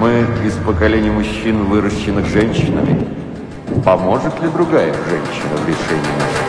Мы из поколения мужчин, выращенных женщинами? Поможет ли другая женщина в решении нашей?